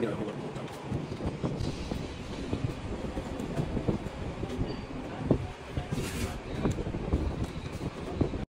know.